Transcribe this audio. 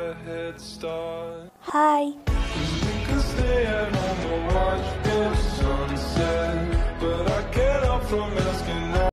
a head start. Hi.